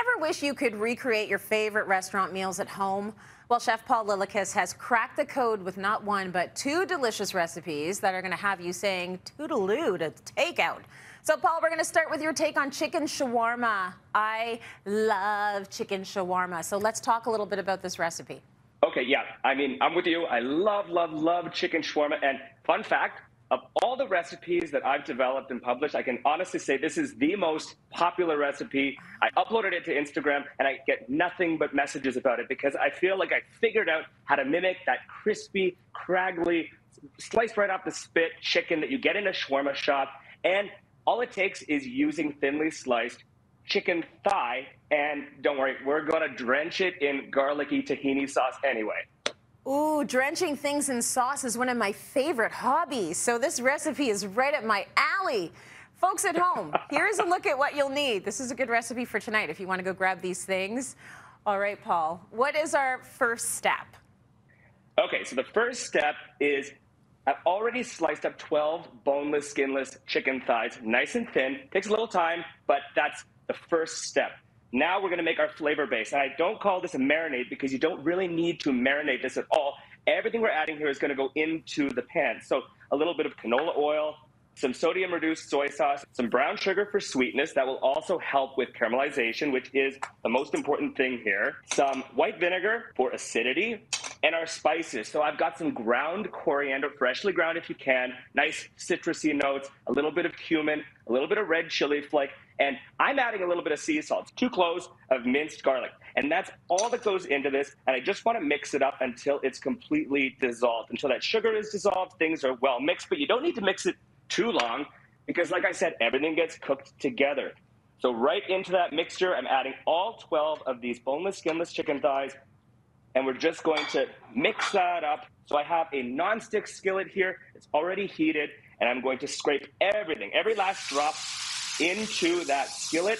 Ever wish you could recreate your favorite restaurant meals at home? Well, Chef Paul Lillakas has cracked the code with not one, but two delicious recipes that are going to have you saying toodaloo to takeout. So, Paul, we're going to start with your take on chicken shawarma. I love chicken shawarma. So, let's talk a little bit about this recipe. Okay, yeah. I mean, I'm with you. I love, love, love chicken shawarma. And fun fact, of all the recipes that I've developed and published, I can honestly say this is the most popular recipe. I uploaded it to Instagram and I get nothing but messages about it because I feel like I figured out how to mimic that crispy, craggly, sliced right off the spit chicken that you get in a shawarma shop. And all it takes is using thinly sliced chicken thigh. And don't worry, we're going to drench it in garlicky tahini sauce anyway. Ooh, drenching things in sauce is one of my favorite hobbies. So this recipe is right up my alley. Folks at home, here's a look at what you'll need. This is a good recipe for tonight if you want to go grab these things. All right, Paul, what is our first step? Okay, so the first step is I've already sliced up 12 boneless, skinless chicken thighs, nice and thin. Takes a little time, but that's the first step. Now we're going to make our flavor base. And I don't call this a marinade because you don't really need to marinate this at all. Everything we're adding here is going to go into the pan. So a little bit of canola oil, some sodium reduced soy sauce, some brown sugar for sweetness that will also help with caramelization, which is the most important thing here, some white vinegar for acidity, and our spices. So I've got some ground coriander, freshly ground if you can, nice citrusy notes, a little bit of cumin, a little bit of red chili flake, and I'm adding a little bit of sea salt, two cloves of minced garlic. And that's all that goes into this. And I just want to mix it up until it's completely dissolved. Until that sugar is dissolved, things are well mixed, but you don't need to mix it too long because, like I said, everything gets cooked together. So, right into that mixture, I'm adding all 12 of these boneless, skinless chicken thighs, and we're just going to mix that up. So, I have a non-stick skillet here, it's already heated, and I'm going to scrape everything, every last drop into that skillet.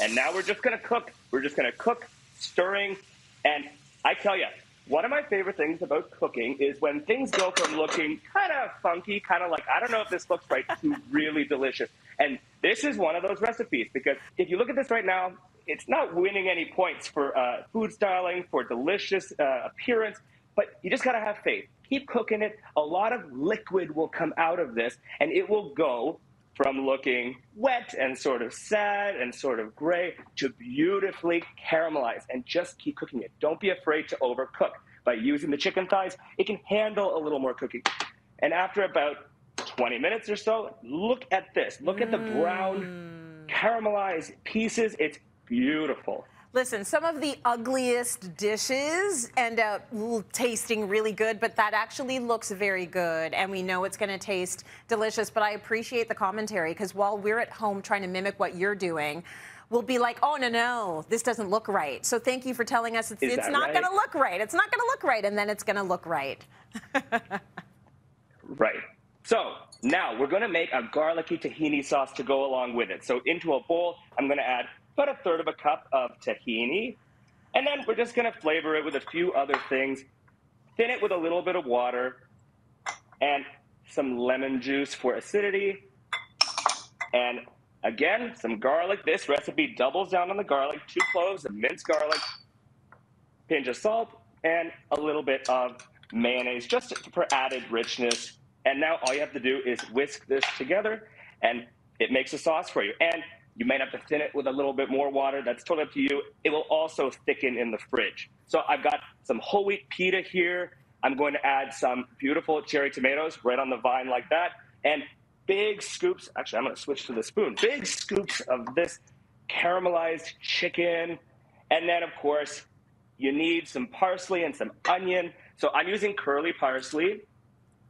And now we're just going to cook. We're just going to cook, stirring. And I tell you, one of my favorite things about cooking is when things go from looking kind of funky, kind of like, I don't know if this looks right, to really delicious. And this is one of those recipes because if you look at this right now, it's not winning any points for uh, food styling, for delicious uh, appearance, but you just got to have faith. Keep cooking it. A lot of liquid will come out of this, and it will go from looking wet and sort of sad and sort of gray to beautifully caramelized and just keep cooking it. Don't be afraid to overcook. By using the chicken thighs, it can handle a little more cooking. And after about 20 minutes or so, look at this. Look at the brown caramelized pieces. It's beautiful. Listen, some of the ugliest dishes end up tasting really good, but that actually looks very good, and we know it's going to taste delicious. But I appreciate the commentary because while we're at home trying to mimic what you're doing, we'll be like, oh, no, no, this doesn't look right. So thank you for telling us it's, it's not right? going to look right. It's not going to look right, and then it's going to look right. right. So now we're going to make a garlicky tahini sauce to go along with it. So into a bowl, I'm going to add about a third of a cup of tahini. And then we're just going to flavor it with a few other things. Thin it with a little bit of water and some lemon juice for acidity. And again, some garlic. This recipe doubles down on the garlic. Two cloves of minced garlic, pinch of salt, and a little bit of mayonnaise just for added richness. And now all you have to do is whisk this together and it makes a sauce for you. And you might have to thin it with a little bit more water. That's totally up to you. It will also thicken in the fridge. So I've got some whole wheat pita here. I'm going to add some beautiful cherry tomatoes right on the vine like that. And big scoops, actually, I'm going to switch to the spoon. Big scoops of this caramelized chicken. And then, of course, you need some parsley and some onion. So I'm using curly parsley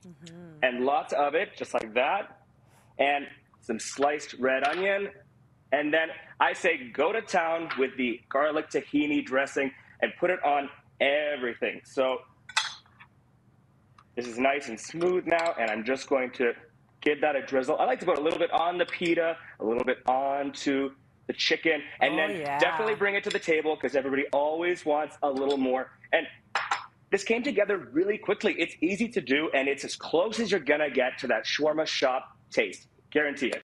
mm-hmm. and lots of it, just like that. And some sliced red onion, and then I say go to town with the garlic tahini dressing and put it on everything. So this is nice and smooth now, and I'm just going to give that a drizzle. I like to put a little bit on the pita, a little bit onto the chicken, and oh, then yeah. definitely bring it to the table because everybody always wants a little more. And this came together really quickly. It's easy to do, and it's as close as you're gonna get to that shawarma shop taste. Guarantee it.